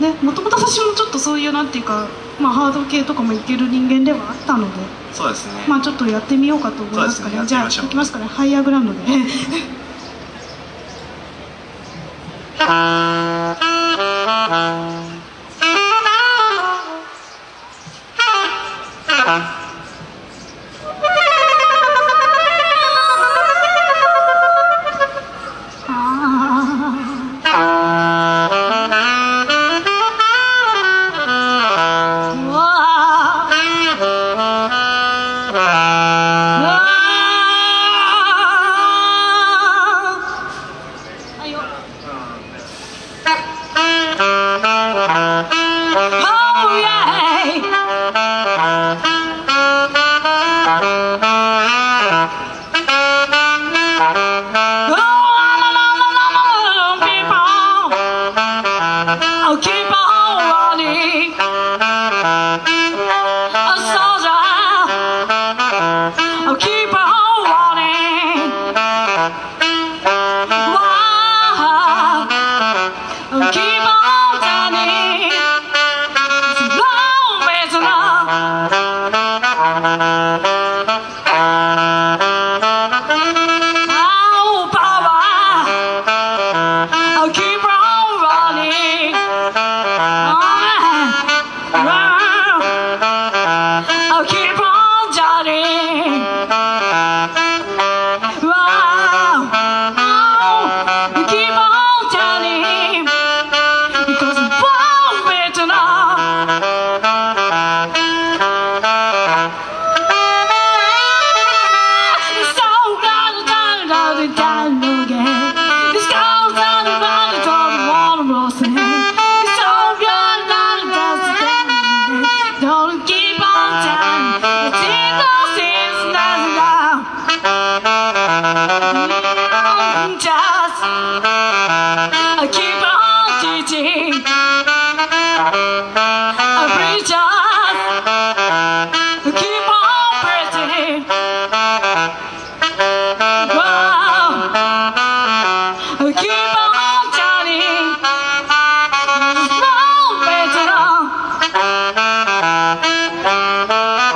ねもともと私もちょっとそういうなんていうか、まあ、ハード系とかもいける人間ではあったのでそうですね。まあちょっとやってみようかと思いますかね、ね、じゃあいきますかね。ハイアグラウンドで。I'll keep on running.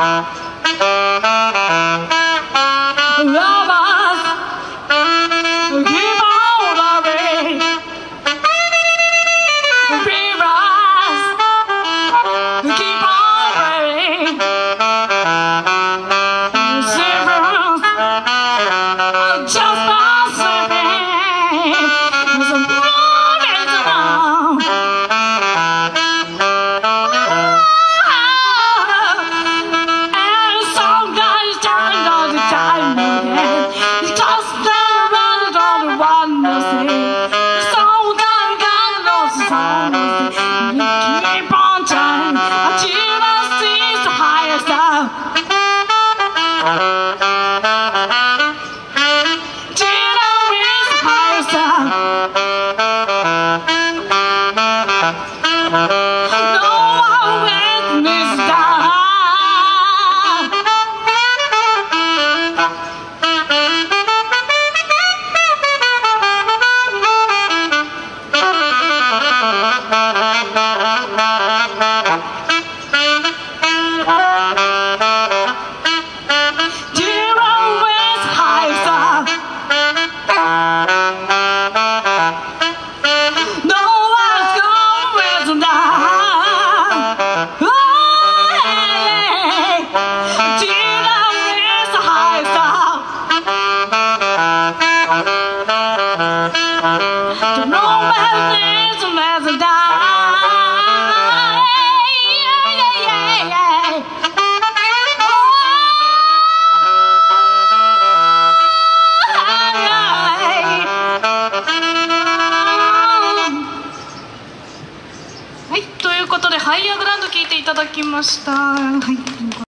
Uh-huh. Ha ha ha! ただきました。はい